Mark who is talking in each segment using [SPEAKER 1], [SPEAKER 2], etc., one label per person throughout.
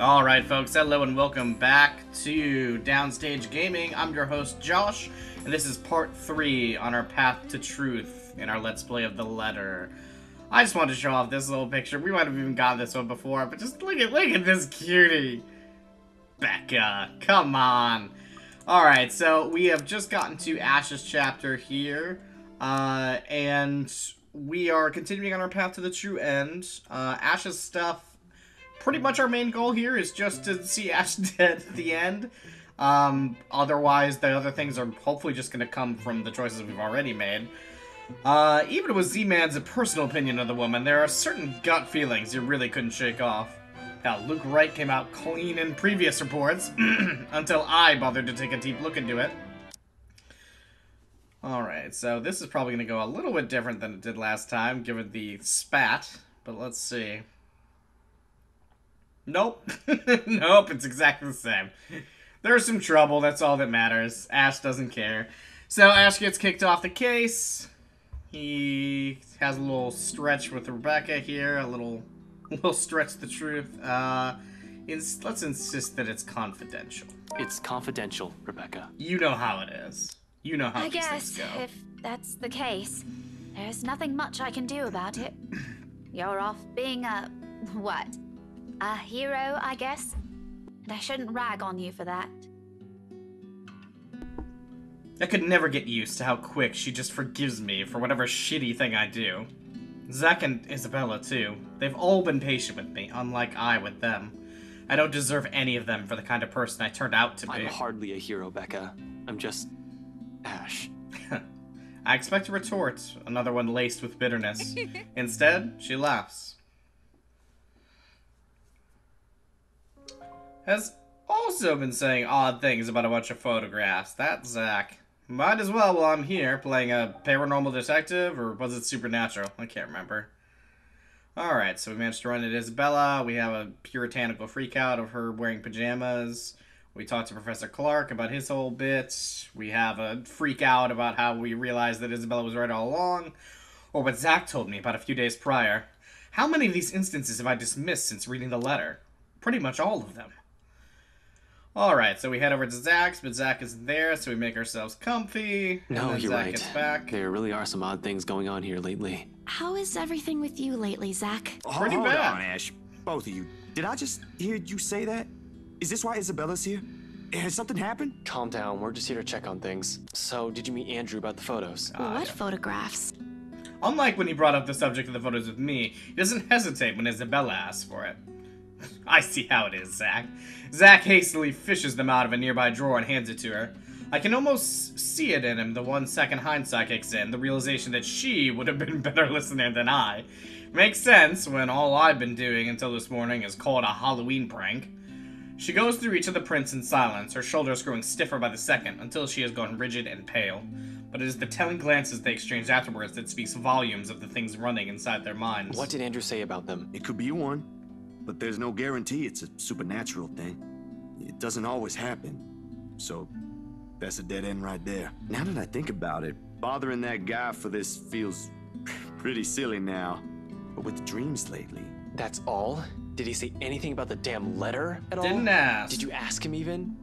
[SPEAKER 1] Alright, folks, hello and welcome back to Downstage Gaming. I'm your host, Josh, and this is part 3 on our path to truth in our Let's Play of the Letter. I just wanted to show off this little picture. We might have even gotten this one before, but just look at look at this cutie. Becca, come on. Alright, so we have just gotten to Ash's chapter here, uh, and we are continuing on our path to the true end. Uh, Ash's stuff pretty much our main goal here is just to see Ash dead at the end. Um, otherwise, the other things are hopefully just going to come from the choices we've already made. Uh, even with Z-Man's personal opinion of the woman, there are certain gut feelings you really couldn't shake off. Now, Luke Wright came out clean in previous reports, until I bothered to take a deep look into it. Alright, so this is probably going to go a little bit different than it did last time, given the spat, but let's see. Nope. nope, it's exactly the same. There's some trouble, that's all that matters. Ash doesn't care. So Ash gets kicked off the case. He has a little stretch with Rebecca here, a little, little stretch the truth. Uh, ins let's insist that it's confidential.
[SPEAKER 2] It's confidential, Rebecca.
[SPEAKER 1] You know how it is. You know how it is.
[SPEAKER 3] I
[SPEAKER 1] these
[SPEAKER 3] guess
[SPEAKER 1] things go.
[SPEAKER 3] if that's the case, there's nothing much I can do about it. You're off being a what? A hero, I guess. And I shouldn't rag on you for that.
[SPEAKER 1] I could never get used to how quick she just forgives me for whatever shitty thing I do. Zach and Isabella, too. They've all been patient with me, unlike I with them. I don't deserve any of them for the kind of person I turned out to be.
[SPEAKER 2] I'm hardly a hero, Becca. I'm just Ash.
[SPEAKER 1] I expect a retort, another one laced with bitterness. Instead, she laughs. Has also been saying odd things about a bunch of photographs. That's Zach. Might as well while I'm here, playing a paranormal detective, or was it supernatural? I can't remember. Alright, so we managed to run into Isabella. We have a puritanical freakout of her wearing pajamas. We talked to Professor Clark about his whole bit. We have a freak out about how we realized that Isabella was right all along. Or what Zach told me about a few days prior. How many of these instances have I dismissed since reading the letter? Pretty much all of them. Alright, so we head over to Zach's, but Zach isn't there, so we make ourselves comfy.
[SPEAKER 2] No,
[SPEAKER 1] then
[SPEAKER 2] you're
[SPEAKER 1] Zach
[SPEAKER 2] right.
[SPEAKER 1] gets back.
[SPEAKER 2] There really are some odd things going on here lately.
[SPEAKER 3] How is everything with you lately, Zach?
[SPEAKER 1] Pretty
[SPEAKER 4] Hold
[SPEAKER 1] bad.
[SPEAKER 4] on, Ash. Both of you. Did I just hear you say that? Is this why Isabella's here? Has something happened?
[SPEAKER 2] Calm down, we're just here to check on things. So, did you meet Andrew about the photos?
[SPEAKER 1] Ah,
[SPEAKER 3] what
[SPEAKER 1] yeah.
[SPEAKER 3] photographs?
[SPEAKER 1] Unlike when he brought up the subject of the photos with me, he doesn't hesitate when Isabella asks for it. I see how it is, Zach. Zach hastily fishes them out of a nearby drawer and hands it to her. I can almost see it in him the one second hindsight kicks in, the realization that she would have been a better listener than I. Makes sense when all I've been doing until this morning is called a Halloween prank. She goes through each of the prints in silence, her shoulders growing stiffer by the second until she has gone rigid and pale. But it is the telling glances they exchange afterwards that speaks volumes of the things running inside their minds.
[SPEAKER 2] What did Andrew say about them?
[SPEAKER 4] It could be one, but there's no guarantee it's a supernatural thing. It doesn't always happen. So, that's a dead end right there. Now that I think about it, bothering that guy for this feels pretty silly now. But with dreams lately,
[SPEAKER 2] That's all? Did he say anything about the damn letter at all?
[SPEAKER 1] Didn't ask.
[SPEAKER 2] Did you ask him even?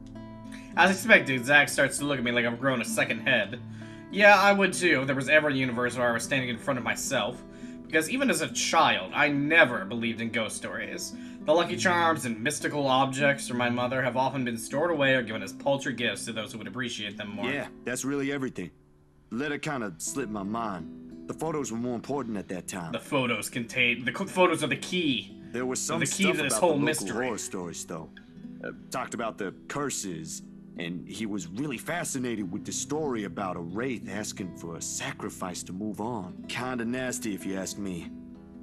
[SPEAKER 1] As expected, Zach starts to look at me like I've grown a second head. Yeah, I would too if there was ever a universe where I was standing in front of myself. Because even as a child, I never believed in ghost stories. The Lucky Charms and mystical objects from my mother have often been stored away or given as paltry gifts to those who would appreciate them more.
[SPEAKER 4] yeah, that's really everything. Letter kind of slipped my mind. The photos were more important at that time.
[SPEAKER 1] The photos contain the photos are the key.
[SPEAKER 4] There was some
[SPEAKER 1] the key
[SPEAKER 4] stuff
[SPEAKER 1] to this
[SPEAKER 4] about
[SPEAKER 1] whole
[SPEAKER 4] the local
[SPEAKER 1] mystery.
[SPEAKER 4] horror stories, though. Uh, talked about the curses, and he was really fascinated with the story about a wraith asking for a sacrifice to move on. Kinda nasty, if you ask me.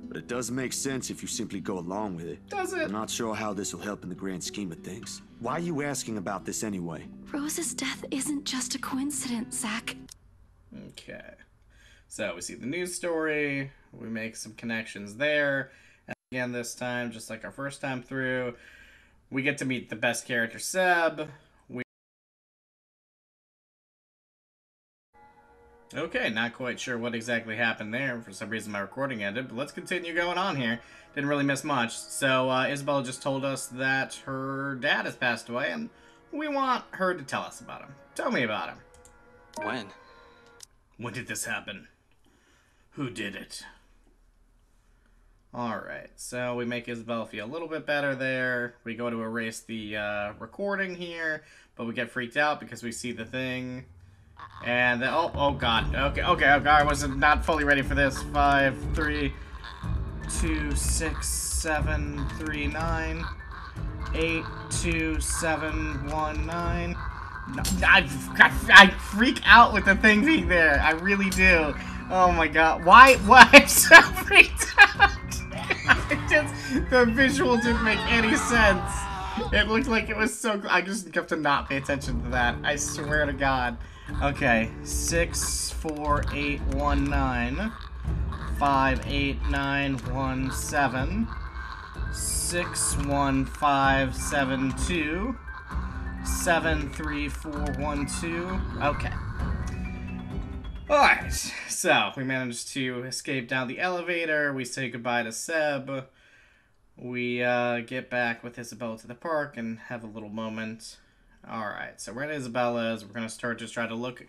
[SPEAKER 4] But it does make sense if you simply go along with it.
[SPEAKER 1] Does it?
[SPEAKER 4] I'm not sure how this will help in the grand scheme of things. Why are you asking about this anyway?
[SPEAKER 3] Rose's death isn't just a coincidence, Zach.
[SPEAKER 1] Okay. So we see the news story, we make some connections there, and again this time, just like our first time through, we get to meet the best character, Seb. Okay, not quite sure what exactly happened there. For some reason, my recording ended, but let's continue going on here. Didn't really miss much. So, uh, Isabella just told us that her dad has passed away, and we want her to tell us about him. Tell me about him.
[SPEAKER 2] When?
[SPEAKER 1] When did this happen? Who did it? Alright, so we make Isabel feel a little bit better there. We go to erase the uh, recording here, but we get freaked out because we see the thing. And then, oh, oh god. Okay, okay, oh, okay, I was not fully ready for this. Five, three, two, six, seven, three, nine, eight, two, seven, one, nine. No, I, I freak out with the thing being there. I really do. Oh my god. Why? Why? I'm so freaked out. just, the visual didn't make any sense. It looked like it was so. I just have to not pay attention to that. I swear to God. Okay, six, four, eight, one, nine, five, eight, nine, one, seven, six, one, five, seven, two, seven, three, four, one, two. Okay. Alright, so we managed to escape down the elevator. We say goodbye to Seb. We uh, get back with Isabella to the park and have a little moment. Alright, so we're at Isabella's. We're to start just try to look.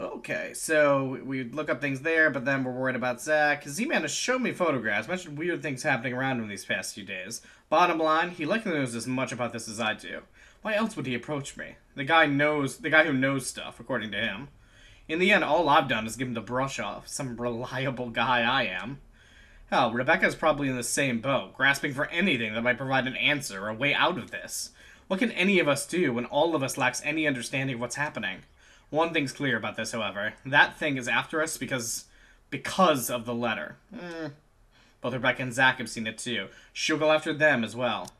[SPEAKER 1] Okay, so we look up things there, but then we're worried about Zach. Z-Man has shown me photographs, mentioned weird things happening around him these past few days. Bottom line, he likely knows as much about this as I do. Why else would he approach me? The guy knows, the guy who knows stuff, according to him. In the end, all I've done is give him the brush off. Some reliable guy I am. Hell, Rebecca's probably in the same boat, grasping for anything that might provide an answer or a way out of this. What can any of us do when all of us lacks any understanding of what's happening? One thing's clear about this, however. That thing is after us because... because of the letter. Eh. Both Rebecca and Zach have seen it too. She'll go after them as well.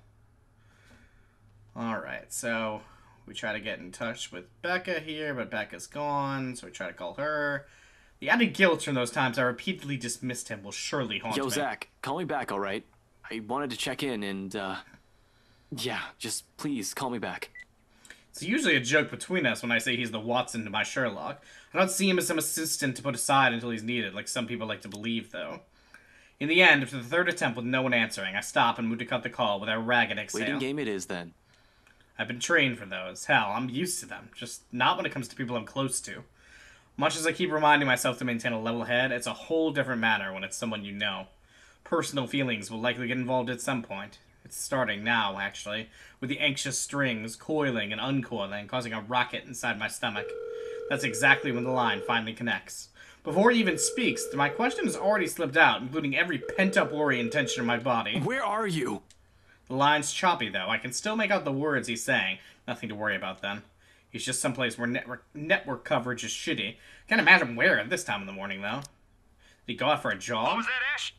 [SPEAKER 1] Alright, so we try to get in touch with Becca here, but Becca's gone, so we try to call her. The added guilt from those times I repeatedly dismissed him will surely haunt
[SPEAKER 2] Yo,
[SPEAKER 1] me.
[SPEAKER 2] Zach, call me back, alright? I wanted to check in and, uh. Yeah, just please call me back.
[SPEAKER 1] It's usually a joke between us when I say he's the Watson to my Sherlock. I don't see him as some assistant to put aside until he's needed, like some people like to believe, though. In the end, after the third attempt with no one answering, I stop and move to cut the call with a ragged exhale.
[SPEAKER 2] Waiting game it is then.
[SPEAKER 1] I've been trained for those. Hell, I'm used to them. Just not when it comes to people I'm close to. Much as I keep reminding myself to maintain a level head, it's a whole different matter when it's someone you know. Personal feelings will likely get involved at some point. It's starting now, actually, with the anxious strings coiling and uncoiling, causing a rocket inside my stomach. That's exactly when the line finally connects. Before he even speaks, my question has already slipped out, including every pent-up worry and tension in my body.
[SPEAKER 2] Where are you?
[SPEAKER 1] The line's choppy, though. I can still make out the words he's saying. Nothing to worry about then. He's just someplace where network network coverage is shitty. Can't imagine where at this time in the morning, though. Did he go out for a
[SPEAKER 5] job.
[SPEAKER 1] What
[SPEAKER 5] was that, Ash?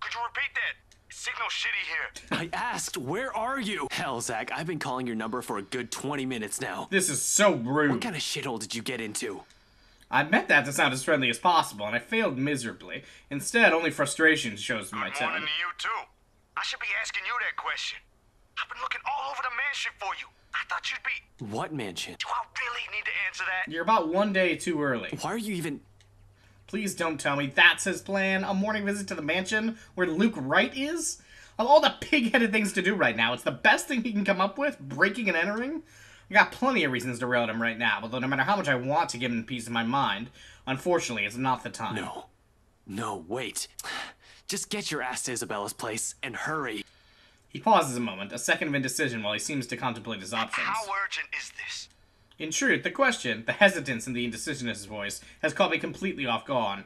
[SPEAKER 5] Could you repeat that? Signal shitty here.
[SPEAKER 2] I asked, where are you? Hell, Zach, I've been calling your number for a good 20 minutes now.
[SPEAKER 1] This is so rude.
[SPEAKER 2] What kind of shithole did you get into?
[SPEAKER 1] I meant that to sound as friendly as possible, and I failed miserably. Instead, only frustration shows in my
[SPEAKER 5] Good morning
[SPEAKER 1] tone.
[SPEAKER 5] to you, too. I should be asking you that question. I've been looking all over the mansion for you. I thought you'd be.
[SPEAKER 2] What mansion?
[SPEAKER 5] Do I really need to answer that?
[SPEAKER 1] You're about one day too early.
[SPEAKER 2] Why are you even.
[SPEAKER 1] Please don't tell me that's his plan. A morning visit to the mansion where Luke Wright is? Of all the pig-headed things to do right now, it's the best thing he can come up with, breaking and entering? I got plenty of reasons to rail at him right now, although no matter how much I want to give him peace of my mind, unfortunately, it's not the time.
[SPEAKER 2] No. No, wait. Just get your ass to Isabella's place and hurry.
[SPEAKER 1] He pauses a moment, a second of indecision while he seems to contemplate his options.
[SPEAKER 5] How urgent is this?
[SPEAKER 1] In truth, the question, the hesitance in the indecision in his voice, has caught me completely off guard,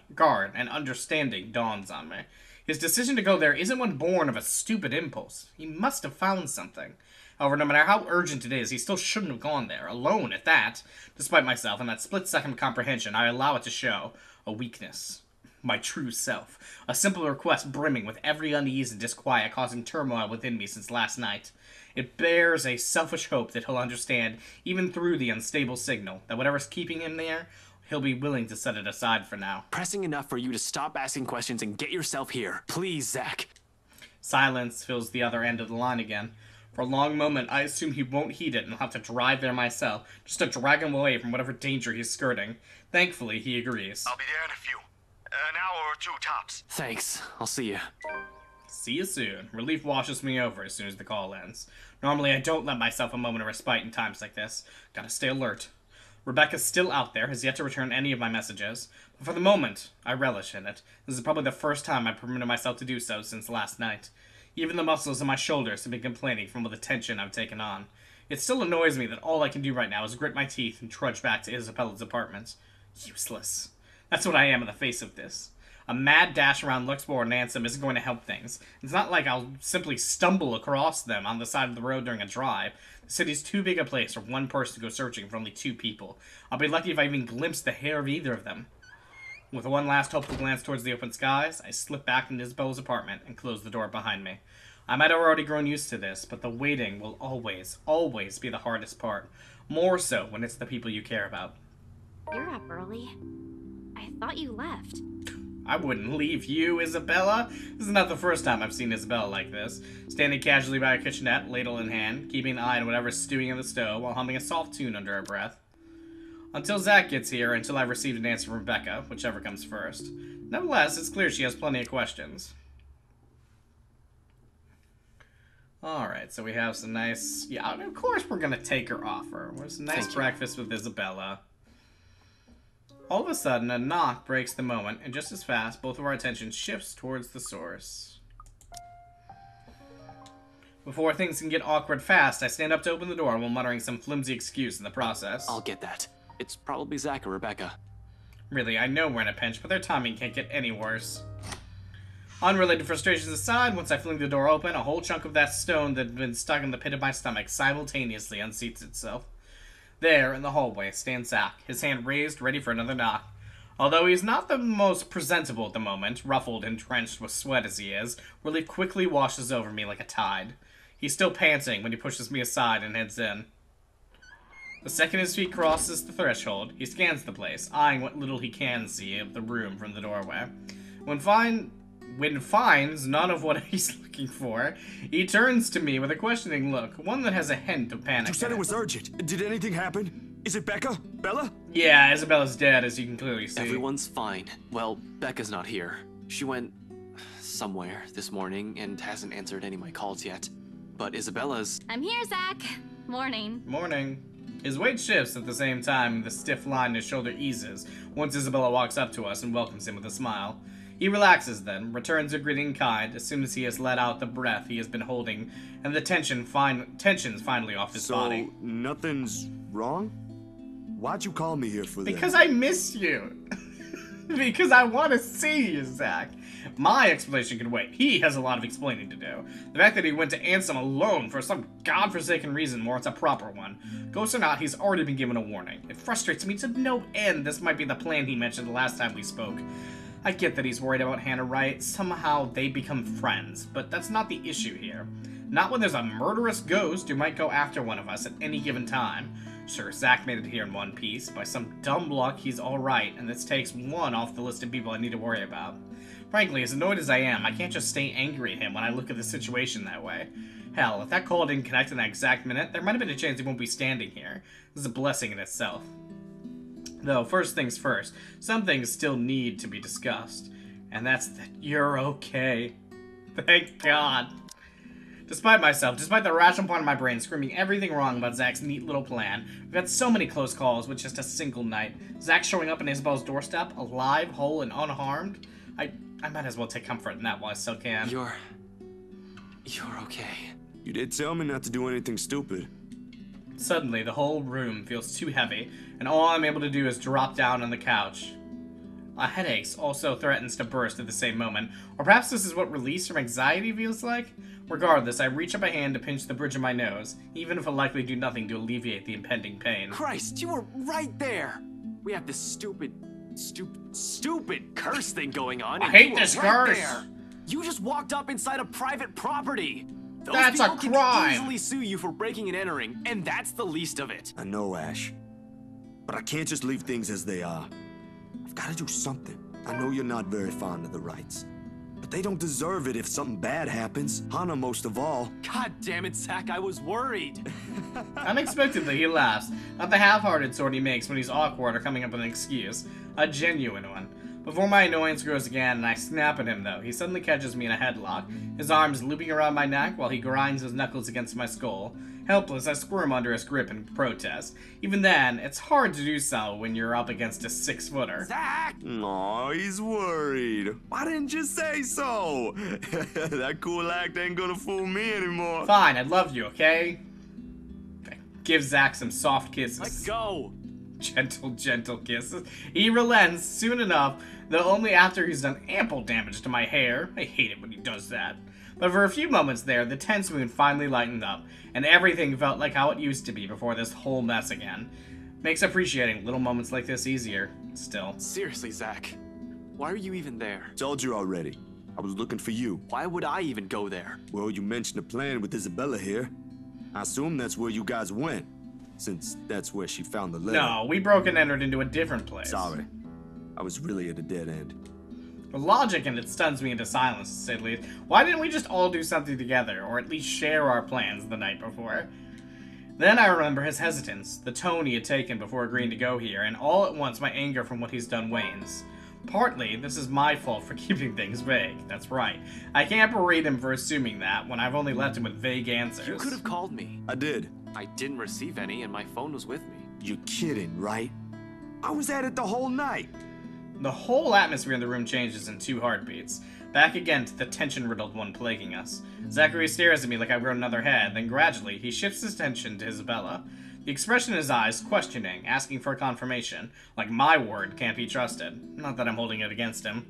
[SPEAKER 1] and understanding dawns on me. His decision to go there isn't one born of a stupid impulse. He must have found something. However, no matter how urgent it is, he still shouldn't have gone there, alone at that. Despite myself, in that split second comprehension, I allow it to show a weakness. My true self. A simple request brimming with every unease and disquiet causing turmoil within me since last night. It bears a selfish hope that he'll understand, even through the unstable signal, that whatever's keeping him there, he'll be willing to set it aside for now.
[SPEAKER 2] Pressing enough for you to stop asking questions and get yourself here. Please, Zach.
[SPEAKER 1] Silence fills the other end of the line again. For a long moment, I assume he won't heed it and I'll have to drive there myself, just to drag him away from whatever danger he's skirting. Thankfully, he agrees.
[SPEAKER 5] I'll be there in a few. An hour or two tops.
[SPEAKER 2] Thanks. I'll see you.
[SPEAKER 1] See you soon. Relief washes me over as soon as the call ends. Normally, I don't let myself a moment of respite in times like this. Gotta stay alert. Rebecca's still out there, has yet to return any of my messages. But for the moment, I relish in it. This is probably the first time I've permitted myself to do so since last night. Even the muscles in my shoulders have been complaining from all the tension I've taken on. It still annoys me that all I can do right now is grit my teeth and trudge back to Isabella's apartment. Useless. That's what I am in the face of this. A mad dash around Luxembourg and Ansem isn't going to help things. It's not like I'll simply stumble across them on the side of the road during a drive. The city's too big a place for one person to go searching for only two people. I'll be lucky if I even glimpse the hair of either of them. With one last hopeful glance towards the open skies, I slip back into Isabella's apartment and close the door behind me. I might have already grown used to this, but the waiting will always, always be the hardest part. More so when it's the people you care about.
[SPEAKER 3] You're up early. I thought you left.
[SPEAKER 1] I wouldn't leave you, Isabella. This is not the first time I've seen Isabella like this. Standing casually by a kitchenette, ladle in hand, keeping an eye on whatever's stewing in the stove while humming a soft tune under her breath. Until Zach gets here, until I've received an answer from Rebecca, whichever comes first. Nevertheless, it's clear she has plenty of questions. Alright, so we have some nice... Yeah, of course we're gonna take her offer. There's a nice
[SPEAKER 2] Thank you.
[SPEAKER 1] breakfast with Isabella. All of a sudden, a knock breaks the moment, and just as fast, both of our attention shifts towards the source. Before things can get awkward fast, I stand up to open the door while muttering some flimsy excuse in the process.
[SPEAKER 2] I'll get that. It's probably Zach or Rebecca.
[SPEAKER 1] Really, I know we're in a pinch, but their timing can't get any worse. Unrelated frustrations aside, once I fling the door open, a whole chunk of that stone that had been stuck in the pit of my stomach simultaneously unseats itself. There, in the hallway, stands Zach, his hand raised, ready for another knock. Although he's not the most presentable at the moment, ruffled and drenched with sweat as he is, relief quickly washes over me like a tide. He's still panting when he pushes me aside and heads in. The second his feet crosses the threshold, he scans the place, eyeing what little he can see of the room from the doorway. When find when finds none of what he's looking for, he turns to me with a questioning look, one that has a hint of panic.
[SPEAKER 4] You said it was urgent. Did anything happen? Is it Becca? Bella?
[SPEAKER 1] Yeah, Isabella's dead, as you can clearly see.
[SPEAKER 2] Everyone's fine. Well, Becca's not here. She went somewhere this morning and hasn't answered any of my calls yet. But Isabella's.
[SPEAKER 3] I'm here, Zach. Morning.
[SPEAKER 1] Morning. His weight shifts at the same time, the stiff line in his shoulder eases once Isabella walks up to us and welcomes him with a smile. He relaxes then, returns a grinning kind as soon as he has let out the breath he has been holding, and the tension fin- tension's finally off his
[SPEAKER 4] so,
[SPEAKER 1] body.
[SPEAKER 4] nothing's wrong? Why'd you call me here for this?
[SPEAKER 1] Because I miss you. because I want to see you, Zach. My explanation can wait. He has a lot of explaining to do. The fact that he went to Ansem alone for some godforsaken reason warrants a proper one. Ghost or not, he's already been given a warning. It frustrates me to no end this might be the plan he mentioned the last time we spoke. I get that he's worried about Hannah Wright. Somehow they become friends, but that's not the issue here. Not when there's a murderous ghost who might go after one of us at any given time. Sure, Zach made it here in one piece. By some dumb luck, he's alright, and this takes one off the list of people I need to worry about. Frankly, as annoyed as I am, I can't just stay angry at him when I look at the situation that way. Hell, if that call didn't connect in that exact minute, there might have been a chance he won't be standing here. This is a blessing in itself. Though, first things first, some things still need to be discussed. And that's that you're okay. Thank God. Despite myself, despite the rational part of my brain screaming everything wrong about Zach's neat little plan, we've had so many close calls with just a single night. Zach showing up on Isabella's doorstep, alive, whole, and unharmed. I, I might as well take comfort in that while I still can.
[SPEAKER 2] You're. You're okay.
[SPEAKER 4] You did tell me not to do anything stupid.
[SPEAKER 1] Suddenly, the whole room feels too heavy, and all I'm able to do is drop down on the couch. Uh, a headache also threatens to burst at the same moment, or perhaps this is what release from anxiety feels like? Regardless, I reach up a hand to pinch the bridge of my nose, even if it'll likely do nothing to alleviate the impending pain.
[SPEAKER 2] Christ, you were right there! We have this stupid, stupid, stupid curse thing going on.
[SPEAKER 1] I hate this
[SPEAKER 2] right
[SPEAKER 1] curse.
[SPEAKER 2] There. You just walked up inside a private property. Those
[SPEAKER 1] That's a
[SPEAKER 2] people can
[SPEAKER 1] crime.
[SPEAKER 2] easily sue you for breaking and entering, and that's the least of it.
[SPEAKER 4] I know, Ash. But I can't just leave things as they are. I've got to do something. I know you're not very fond of the Wrights. But they don't deserve it if something bad happens. Hannah most of all.
[SPEAKER 2] God damn it, Zach, I was worried.
[SPEAKER 1] Unexpectedly, he laughs. Not the half-hearted sort he makes when he's awkward or coming up with an excuse. A genuine one. Before my annoyance grows again and I snap at him, though, he suddenly catches me in a headlock, his arms looping around my neck while he grinds his knuckles against my skull. Helpless, I squirm under his grip in protest. Even then, it's hard to do so when you're up against a six-footer.
[SPEAKER 2] Zach!
[SPEAKER 4] Aw, he's worried. Why didn't you say so? that cool act ain't gonna fool me anymore.
[SPEAKER 1] Fine, I love you, okay? Give Zach some soft kisses.
[SPEAKER 2] Let's go!
[SPEAKER 1] Gentle, gentle kisses. He relents soon enough, though only after he's done ample damage to my hair. I hate it when he does that. But for a few moments there, the tense mood finally lightened up, and everything felt like how it used to be before this whole mess again. Makes appreciating little moments like this easier, still.
[SPEAKER 2] Seriously, Zach. Why are you even there?
[SPEAKER 4] Told you already. I was looking for you.
[SPEAKER 2] Why would I even go there?
[SPEAKER 4] Well, you mentioned a plan with Isabella here. I assume that's where you guys went, since that's where she found the letter.
[SPEAKER 1] No, we broke and entered into a different place.
[SPEAKER 4] Sorry. I was really at a dead end.
[SPEAKER 1] The logic in it stuns me into silence, to say the least. Why didn't we just all do something together, or at least share our plans the night before? Then I remember his hesitance, the tone he had taken before agreeing to go here, and all at once my anger from what he's done wanes. Partly, this is my fault for keeping things vague. That's right. I can't berate him for assuming that when I've only left him with vague answers.
[SPEAKER 2] You could have called me.
[SPEAKER 4] I did.
[SPEAKER 2] I didn't receive any, and my phone was with me.
[SPEAKER 4] You kidding, right? I was at it the whole night.
[SPEAKER 1] The whole atmosphere in the room changes in two heartbeats. Back again to the tension-riddled one plaguing us. Zachary stares at me like I've grown another head, then gradually he shifts his attention to Isabella. The expression in his eyes questioning, asking for confirmation, like my word can't be trusted. Not that I'm holding it against him.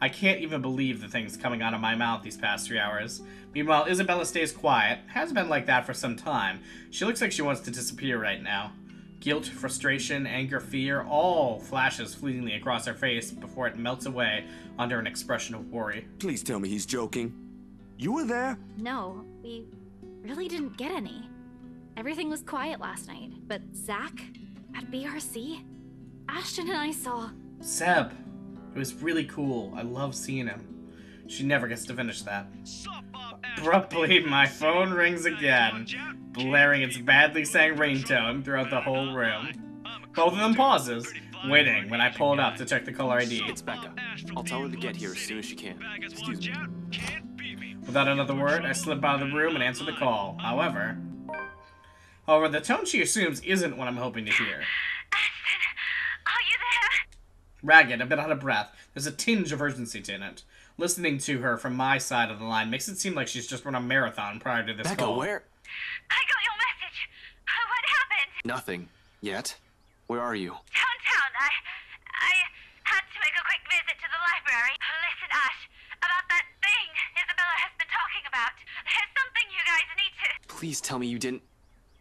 [SPEAKER 1] I can't even believe the things coming out of my mouth these past three hours. Meanwhile, Isabella stays quiet, has been like that for some time. She looks like she wants to disappear right now. Guilt, frustration, anger, fear, all flashes fleetingly across her face before it melts away under an expression of worry.
[SPEAKER 4] Please tell me he's joking. You were there?
[SPEAKER 6] No, we really didn't get any. Everything was quiet last night, but Zach at BRC, Ashton and I saw.
[SPEAKER 1] Seb, it was really cool. I love seeing him. She never gets to finish that. Abruptly, my phone rings again, blaring its badly sang ringtone throughout the whole room. Both of them pauses, waiting when I pull it up to check the caller ID.
[SPEAKER 2] It's Becca. I'll tell her to get here as soon as she can. Excuse me.
[SPEAKER 1] Without another word, I slip out of the room and answer the call. However, however, the tone she assumes isn't what I'm hoping to hear.
[SPEAKER 3] Are you there?
[SPEAKER 1] Ragged, a bit out of breath, there's a tinge of urgency in it. Listening to her from my side of the line makes it seem like she's just run a marathon prior to this
[SPEAKER 2] Becca,
[SPEAKER 1] call.
[SPEAKER 2] where?
[SPEAKER 3] I got your message. What happened?
[SPEAKER 2] Nothing. Yet? Where are you?
[SPEAKER 3] Downtown, I. I had to make a quick visit to the library. Listen, Ash, about that thing Isabella has been talking about. There's something you guys need to.
[SPEAKER 2] Please tell me you didn't.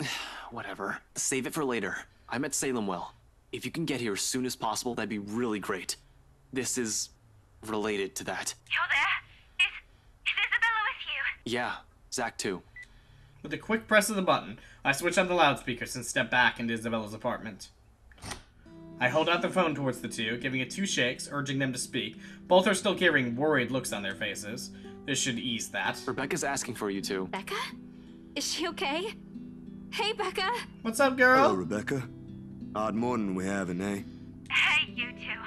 [SPEAKER 2] Whatever. Save it for later. I'm at Salem Well. If you can get here as soon as possible, that'd be really great. This is related to that.
[SPEAKER 3] You're there? Is. Is Isabella with you?
[SPEAKER 2] Yeah, Zach too.
[SPEAKER 1] With a quick press of the button, I switch on the loudspeakers and step back into Isabella's apartment. I hold out the phone towards the two, giving it two shakes, urging them to speak. Both are still carrying worried looks on their faces. This should ease that.
[SPEAKER 2] Rebecca's asking for you two.
[SPEAKER 6] Becca? Is she okay? Hey, Becca!
[SPEAKER 1] What's up, girl? Hello.
[SPEAKER 4] Rebecca. Odd morning we having, eh?
[SPEAKER 3] Hey, you two.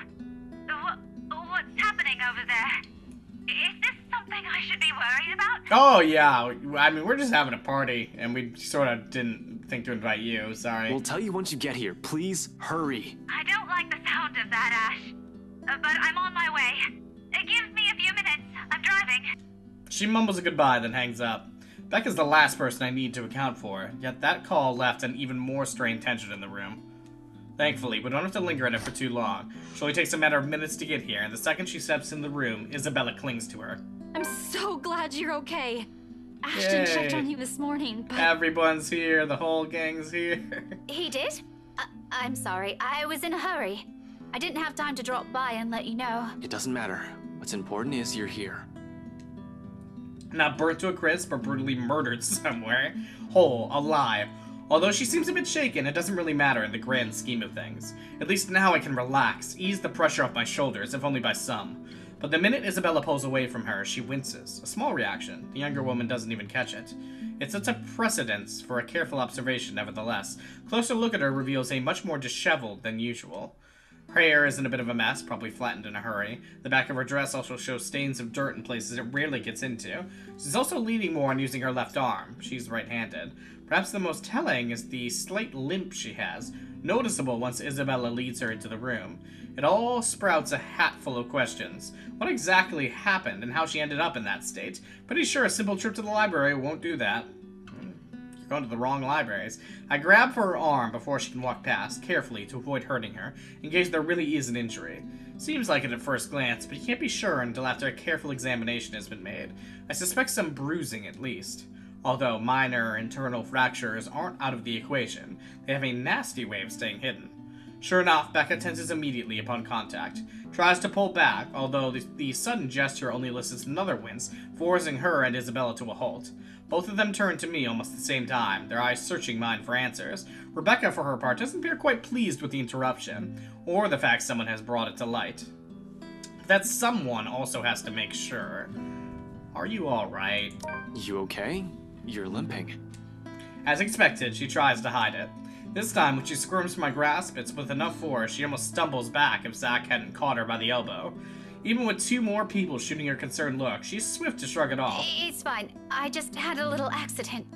[SPEAKER 3] What, what's happening over there? Is this something I should be worried about?
[SPEAKER 1] Oh, yeah. I mean, we're just having a party, and we sort of didn't think to invite you. Sorry.
[SPEAKER 2] We'll tell you once you get here. Please hurry.
[SPEAKER 3] I don't like the sound of that, Ash. Uh, but I'm on my way. Uh, give me a few minutes. I'm driving.
[SPEAKER 1] She mumbles a goodbye, then hangs up. Becca's the last person I need to account for, yet that call left an even more strained tension in the room. Thankfully, we don't have to linger in it for too long. She only takes a matter of minutes to get here, and the second she steps in the room, Isabella clings to her.
[SPEAKER 6] I'm so glad you're okay. Ashton checked on you this morning, but
[SPEAKER 1] Everyone's here, the whole gang's here.
[SPEAKER 3] He did?
[SPEAKER 6] Uh,
[SPEAKER 3] I- I'm sorry. I was in a hurry. I didn't have time to drop by and let you know.
[SPEAKER 2] It doesn't matter. What's important is you're here.
[SPEAKER 1] Not burnt to a crisp or brutally murdered somewhere. Whole, alive. Although she seems a bit shaken, it doesn't really matter in the grand scheme of things. At least now I can relax, ease the pressure off my shoulders, if only by some. But the minute Isabella pulls away from her, she winces. A small reaction. The younger woman doesn't even catch it. It sets a precedence for a careful observation, nevertheless. Closer look at her reveals a much more disheveled than usual. Her hair is in a bit of a mess, probably flattened in a hurry. The back of her dress also shows stains of dirt in places it rarely gets into. She's also leaning more on using her left arm. She's right-handed. Perhaps the most telling is the slight limp she has, noticeable once Isabella leads her into the room. It all sprouts a hatful of questions. What exactly happened and how she ended up in that state? Pretty sure a simple trip to the library won't do that. You're going to the wrong libraries. I grab for her arm before she can walk past, carefully to avoid hurting her, in case there really is an injury. Seems like it at first glance, but you can't be sure until after a careful examination has been made. I suspect some bruising at least. Although minor internal fractures aren't out of the equation, they have a nasty way of staying hidden. Sure enough, Becca tenses immediately upon contact. Tries to pull back, although the, the sudden gesture only elicits another wince, forcing her and Isabella to a halt. Both of them turn to me almost at the same time, their eyes searching mine for answers. Rebecca, for her part, doesn't appear quite pleased with the interruption, or the fact someone has brought it to light. That someone also has to make sure. Are you alright?
[SPEAKER 2] You okay? You're limping.
[SPEAKER 1] As expected, she tries to hide it. This time, when she squirms from my grasp, it's with enough force she almost stumbles back if Zach hadn't caught her by the elbow. Even with two more people shooting her concerned look, she's swift to shrug it off.
[SPEAKER 3] It's fine. I just had a little accident.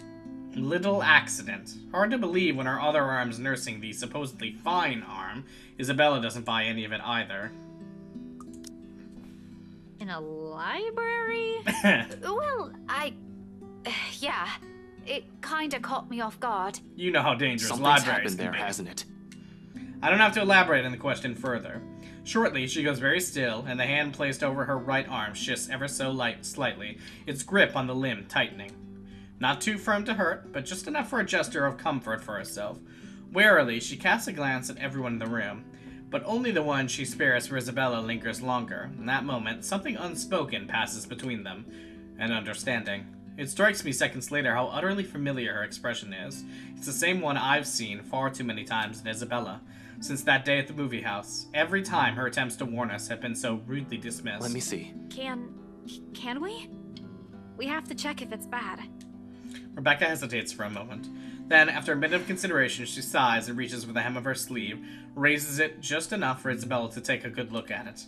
[SPEAKER 1] Little accident. Hard to believe when her other arm's nursing the supposedly fine arm. Isabella doesn't buy any of it either.
[SPEAKER 6] In a library?
[SPEAKER 3] Well, I. Yeah. It kinda caught me off guard.
[SPEAKER 1] you know how dangerous
[SPEAKER 2] Something's
[SPEAKER 1] libraries
[SPEAKER 2] happened
[SPEAKER 1] can be.
[SPEAKER 2] hasn't it?
[SPEAKER 1] I don't have to elaborate on the question further. Shortly, she goes very still, and the hand placed over her right arm shifts ever so light, slightly, its grip on the limb tightening. Not too firm to hurt, but just enough for a gesture of comfort for herself. Warily, she casts a glance at everyone in the room, but only the one she spares for Isabella lingers longer. In that moment, something unspoken passes between them an understanding. It strikes me seconds later how utterly familiar her expression is. It's the same one I've seen far too many times in Isabella. Since that day at the movie house, every time her attempts to warn us have been so rudely dismissed.
[SPEAKER 2] Let me see.
[SPEAKER 6] Can. can we? We have to check if it's bad.
[SPEAKER 1] Rebecca hesitates for a moment. Then, after a minute of consideration, she sighs and reaches for the hem of her sleeve, raises it just enough for Isabella to take a good look at it.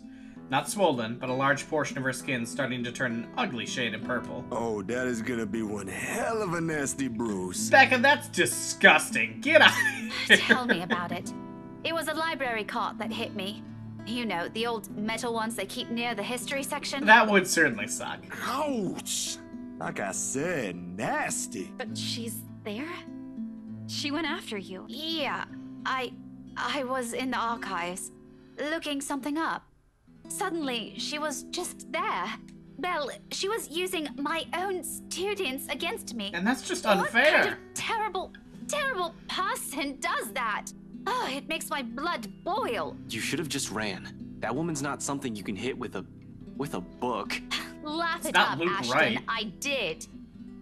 [SPEAKER 1] Not swollen, but a large portion of her skin starting to turn an ugly shade of purple.
[SPEAKER 4] Oh, that is gonna be one hell of a nasty bruise.
[SPEAKER 1] Becca, that's disgusting. Get out.
[SPEAKER 3] Tell me about it. It was a library cart that hit me. You know, the old metal ones they keep near the history section.
[SPEAKER 1] That would certainly suck.
[SPEAKER 4] Ouch! Like I said, nasty.
[SPEAKER 6] But she's there? She went after you.
[SPEAKER 3] Yeah, I. I was in the archives, looking something up. Suddenly, she was just there. Belle, she was using my own students against me.
[SPEAKER 1] And that's just unfair.
[SPEAKER 3] What
[SPEAKER 1] unfair.
[SPEAKER 3] kind of terrible, terrible person does that? Oh, it makes my blood boil.
[SPEAKER 2] You should have just ran. That woman's not something you can hit with a with a book.
[SPEAKER 3] Laugh it
[SPEAKER 1] not
[SPEAKER 3] up,
[SPEAKER 1] Luke
[SPEAKER 3] Ashton.
[SPEAKER 1] Wright.
[SPEAKER 3] I did.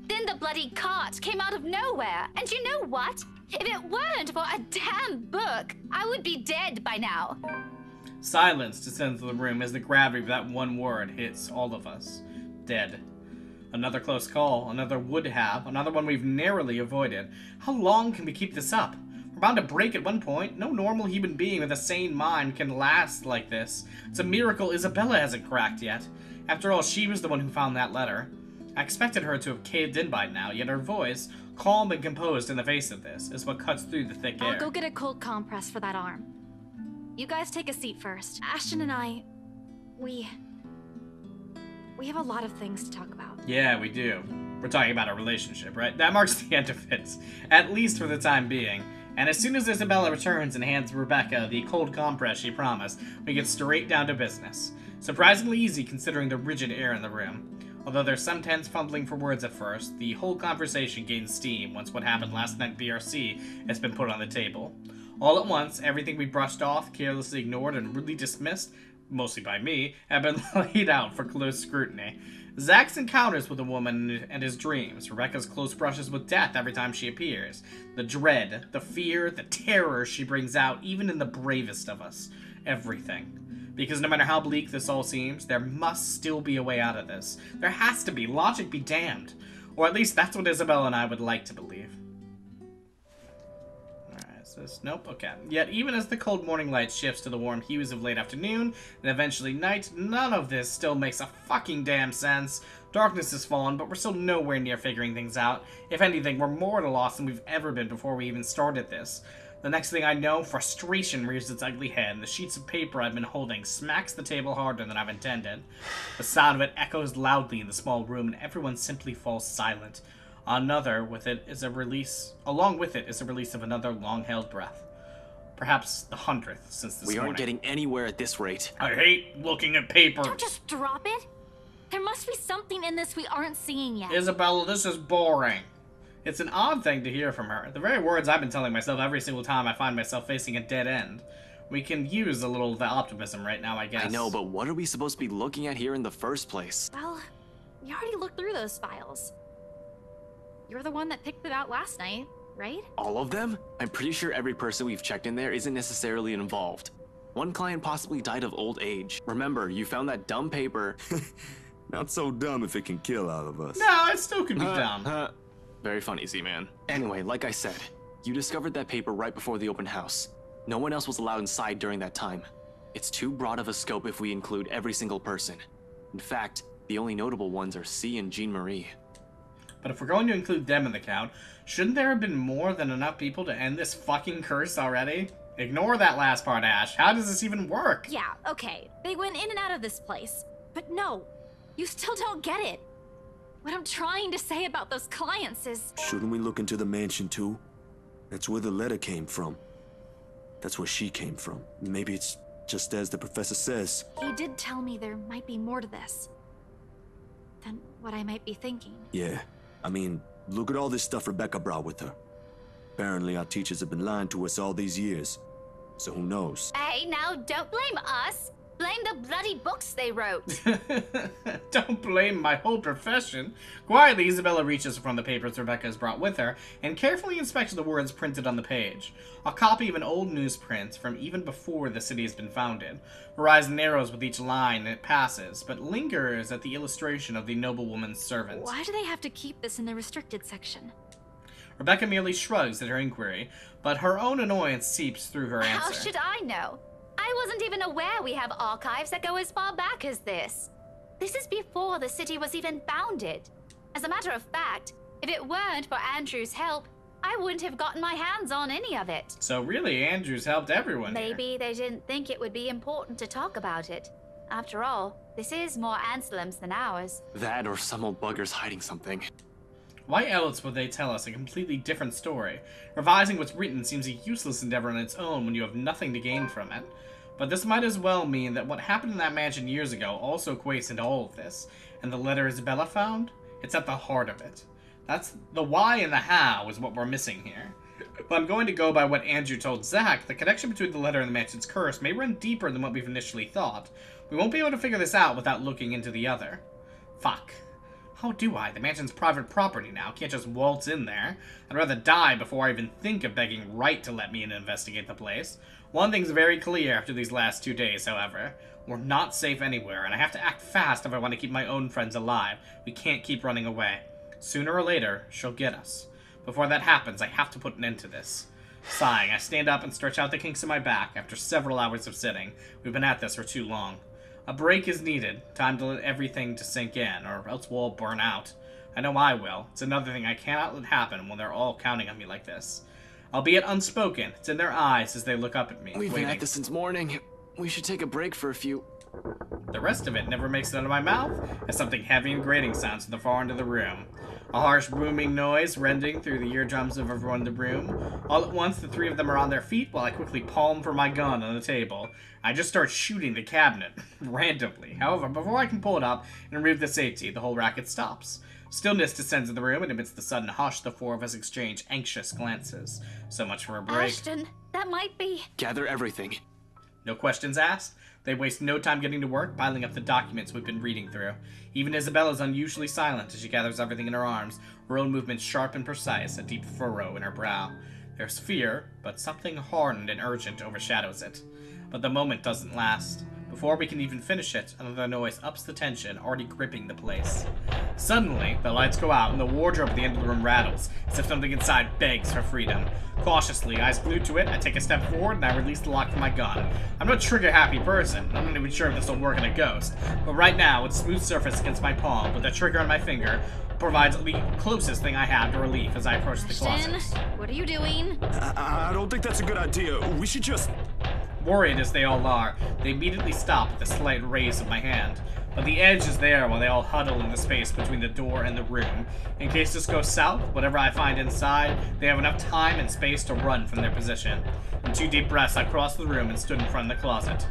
[SPEAKER 3] Then the bloody cart came out of nowhere. And you know what? If it weren't for a damn book, I would be dead by now.
[SPEAKER 1] Silence descends through the room as the gravity of that one word hits all of us. Dead. Another close call, another would have, another one we've narrowly avoided. How long can we keep this up? We're bound to break at one point. No normal human being with a sane mind can last like this. It's a miracle Isabella hasn't cracked yet. After all, she was the one who found that letter. I expected her to have caved in by now, yet her voice, calm and composed in the face of this, is what cuts through the thick air.
[SPEAKER 6] I'll go get a cold compress for that arm. You guys take a seat first. Ashton and I. We. We have a lot of things to talk about.
[SPEAKER 1] Yeah, we do. We're talking about a relationship, right? That marks the end of it, at least for the time being. And as soon as Isabella returns and hands Rebecca the cold compress she promised, we get straight down to business. Surprisingly easy considering the rigid air in the room. Although there's some tense fumbling for words at first, the whole conversation gains steam once what happened last night at BRC has been put on the table. All at once, everything we brushed off, carelessly ignored, and rudely dismissed, mostly by me, have been laid out for close scrutiny. Zach's encounters with a woman and his dreams, Rebecca's close brushes with death every time she appears, the dread, the fear, the terror she brings out even in the bravest of us. Everything. Because no matter how bleak this all seems, there must still be a way out of this. There has to be. Logic be damned. Or at least that's what Isabel and I would like to believe. This? Nope, okay. Yet, even as the cold morning light shifts to the warm hues of late afternoon, and eventually night, none of this still makes a fucking damn sense. Darkness has fallen, but we're still nowhere near figuring things out. If anything, we're more at a loss than we've ever been before we even started this. The next thing I know, frustration rears its ugly head, and the sheets of paper I've been holding smacks the table harder than I've intended. The sound of it echoes loudly in the small room, and everyone simply falls silent. Another with it is a release. Along with it is a release of another long-held breath. Perhaps the hundredth since this
[SPEAKER 2] we aren't getting anywhere at this rate.
[SPEAKER 1] I hate looking at paper.
[SPEAKER 6] Don't just drop it. There must be something in this we aren't seeing yet.
[SPEAKER 1] Isabella, this is boring. It's an odd thing to hear from her. The very words I've been telling myself every single time I find myself facing a dead end. We can use a little of the optimism right now, I guess.
[SPEAKER 2] I know, but what are we supposed to be looking at here in the first place?
[SPEAKER 6] Well, we already looked through those files. You're the one that picked it out last night, right?
[SPEAKER 2] All of them? I'm pretty sure every person we've checked in there isn't necessarily involved. One client possibly died of old age. Remember, you found that dumb paper.
[SPEAKER 4] Not so dumb if it can kill all of us.
[SPEAKER 1] No, it still could be dumb.
[SPEAKER 2] Huh. Very funny, Z-Man. Anyway, like I said, you discovered that paper right before the open house. No one else was allowed inside during that time. It's too broad of a scope if we include every single person. In fact, the only notable ones are C and Jean Marie.
[SPEAKER 1] But if we're going to include them in the count, shouldn't there have been more than enough people to end this fucking curse already? Ignore that last part, Ash. How does this even work?
[SPEAKER 6] Yeah, okay. They went in and out of this place. But no, you still don't get it. What I'm trying to say about those clients is
[SPEAKER 4] Shouldn't we look into the mansion too? That's where the letter came from. That's where she came from. Maybe it's just as the professor says.
[SPEAKER 6] he did tell me there might be more to this than what I might be thinking.
[SPEAKER 4] Yeah, I mean, look at all this stuff Rebecca brought with her. Apparently our teachers have been lying to us all these years. So who knows?
[SPEAKER 3] Hey, now don't blame us. Blame the bloody books they wrote.
[SPEAKER 1] Don't blame my whole profession. Quietly, Isabella reaches from the papers Rebecca has brought with her and carefully inspects the words printed on the page. A copy of an old newsprint from even before the city has been founded. Her eyes narrows with each line it passes, but lingers at the illustration of the noblewoman's servant.
[SPEAKER 6] Why do they have to keep this in the restricted section?
[SPEAKER 1] Rebecca merely shrugs at her inquiry, but her own annoyance seeps through her answer.
[SPEAKER 3] How should I know? I wasn't even aware we have archives that go as far back as this. This is before the city was even founded. As a matter of fact, if it weren't for Andrew's help, I wouldn't have gotten my hands on any of it.
[SPEAKER 1] So really, Andrews helped everyone. here.
[SPEAKER 3] Maybe they didn't think it would be important to talk about it. After all, this is more Anselm's than ours.
[SPEAKER 2] That or some old bugger's hiding something.
[SPEAKER 1] Why else would they tell us a completely different story? Revising what's written seems a useless endeavor on its own when you have nothing to gain from it. But this might as well mean that what happened in that mansion years ago also equates into all of this, and the letter Isabella found? It's at the heart of it. That's the why and the how is what we're missing here. But I'm going to go by what Andrew told Zach. The connection between the letter and the mansion's curse may run deeper than what we've initially thought. We won't be able to figure this out without looking into the other. Fuck. How do I? The mansion's private property now. Can't just waltz in there. I'd rather die before I even think of begging Wright to let me in and investigate the place. One thing's very clear after these last two days, however. We're not safe anywhere, and I have to act fast if I want to keep my own friends alive. We can't keep running away. Sooner or later, she'll get us. Before that happens, I have to put an end to this. Sighing, I stand up and stretch out the kinks in my back after several hours of sitting. We've been at this for too long. A break is needed. Time to let everything to sink in, or else we'll all burn out. I know I will. It's another thing I cannot let happen when they're all counting on me like this. Albeit unspoken, it's in their eyes as they look up at me,
[SPEAKER 2] We've been at this since morning. We should take a break for a few.
[SPEAKER 1] The rest of it never makes it out of my mouth as something heavy and grating sounds from the far end of the room. A harsh booming noise rending through the eardrums of everyone in the room. All at once, the three of them are on their feet while I quickly palm for my gun on the table. I just start shooting the cabinet, randomly. However, before I can pull it up and remove the safety, the whole racket stops. Stillness descends in the room, and amidst the sudden hush, the four of us exchange anxious glances. So much for a break.
[SPEAKER 3] Ashton, that might be.
[SPEAKER 2] Gather everything.
[SPEAKER 1] No questions asked. They waste no time getting to work, piling up the documents we've been reading through. Even Isabella's unusually silent as she gathers everything in her arms, her own movements sharp and precise, a deep furrow in her brow. There's fear, but something hardened and urgent overshadows it. But the moment doesn't last. Before we can even finish it, another noise ups the tension, already gripping the place. Suddenly, the lights go out and the wardrobe at the end of the room rattles, as if something inside begs for freedom. Cautiously, eyes glued to it, I take a step forward and I release the lock from my gun. I'm no trigger-happy person, I'm not even sure if this will work in a ghost, but right now, its smooth surface against my palm, with the trigger on my finger, provides the closest thing I have to relief as I approach the
[SPEAKER 6] Ashton,
[SPEAKER 1] closet.
[SPEAKER 6] what are you doing?
[SPEAKER 4] I, I don't think that's a good idea. We should just.
[SPEAKER 1] Worried as they all are, they immediately stop at the slight raise of my hand. But the edge is there while they all huddle in the space between the door and the room. In case this goes south, whatever I find inside, they have enough time and space to run from their position. In two deep breaths, I crossed the room and stood in front of the closet.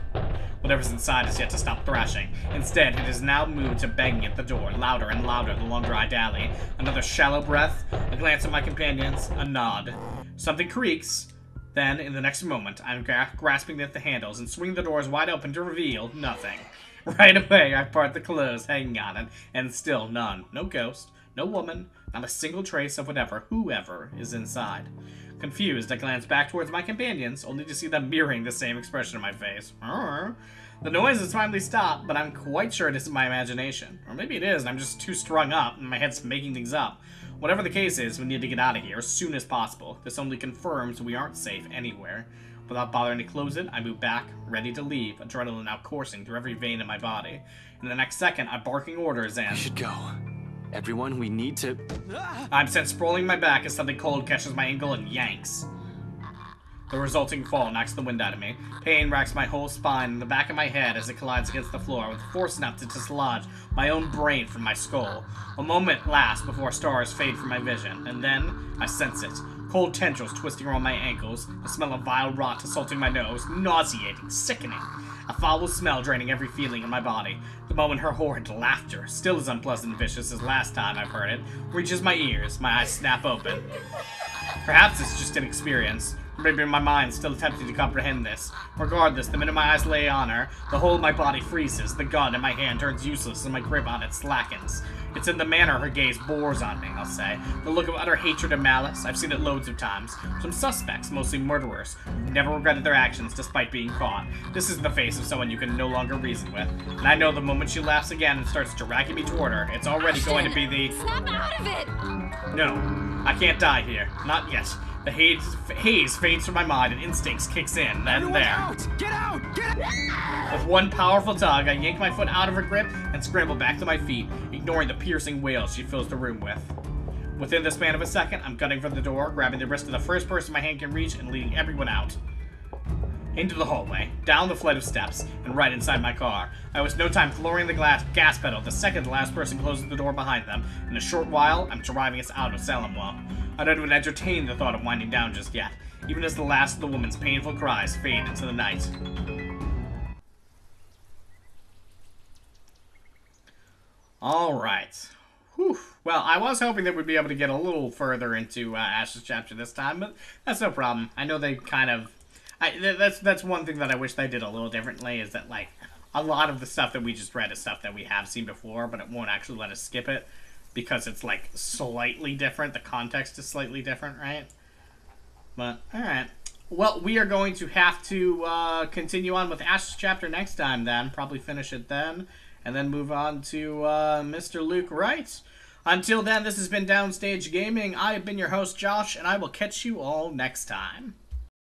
[SPEAKER 1] Whatever's inside has yet to stop thrashing. Instead, it has now moved to banging at the door, louder and louder the longer I dally. Another shallow breath, a glance at my companions, a nod. Something creaks, then, in the next moment, I'm gra grasping at the handles and swing the doors wide open to reveal nothing. Right away, I part the clothes hanging on it, and still none. No ghost, no woman, not a single trace of whatever, whoever, is inside. Confused, I glance back towards my companions, only to see them mirroring the same expression on my face. The noise has finally stopped, but I'm quite sure it isn't my imagination. Or maybe it is, and I'm just too strung up, and my head's making things up. Whatever the case is, we need to get out of here as soon as possible. This only confirms we aren't safe anywhere. Without bothering to close it, I move back, ready to leave, adrenaline now coursing through every vein in my body. In the next second, I'm barking orders and...
[SPEAKER 2] We should go. Everyone, we need to.
[SPEAKER 1] I'm sent sprawling my back as something cold catches my ankle and yanks. The resulting fall knocks the wind out of me. Pain racks my whole spine and the back of my head as it collides against the floor with force enough to dislodge my own brain from my skull. A moment lasts before stars fade from my vision, and then I sense it. Cold tendrils twisting around my ankles, the smell of vile rot assaulting my nose, nauseating, sickening. A foul smell draining every feeling in my body. The moment her horrid laughter, still as unpleasant and vicious as last time I've heard it, reaches my ears, my eyes snap open. Perhaps it's just an experience. Maybe my mind still attempting to comprehend this. Regardless, the minute my eyes lay on her, the whole of my body freezes, the gun in my hand turns useless, and my grip on it slackens. It's in the manner her gaze bores on me, I'll say. The look of utter hatred and malice, I've seen it loads of times. Some suspects, mostly murderers, who've never regretted their actions despite being caught. This is the face of someone you can no longer reason with. And I know the moment she laughs again and starts dragging me toward her, it's already going to be the...
[SPEAKER 6] Snap out of it!
[SPEAKER 1] No, I can't die here. Not yet. The haze, haze fades from my mind and instincts kicks in, then
[SPEAKER 2] Everyone
[SPEAKER 1] there.
[SPEAKER 2] out! Get out! Get out!
[SPEAKER 1] With one powerful tug, I yank my foot out of her grip and scramble back to my feet, ignoring the piercing wail she fills the room with. Within the span of a second, I'm gunning for the door, grabbing the wrist of the first person my hand can reach and leading everyone out. Into the hallway, down the flight of steps, and right inside my car. I waste no time lowering the glass gas pedal the second the last person closes the door behind them. In a short while, I'm driving us out of Salemwell. I don't even entertain the thought of winding down just yet, even as the last of the woman's painful cries fade into the night. Alright. Well, I was hoping that we'd be able to get a little further into uh, Ash's chapter this time, but that's no problem. I know they kind of... I, th- that's that's one thing that I wish they did a little differently, is that, like, a lot of the stuff that we just read is stuff that we have seen before, but it won't actually let us skip it, because it's, like, slightly different. The context is slightly different, right? But, alright. Well, we are going to have to uh, continue on with Ash's chapter next time, then. Probably finish it then, and then move on to uh, Mr. Luke Wright. Until then, this has been Downstage Gaming. I have been your host, Josh, and I will catch you all next time.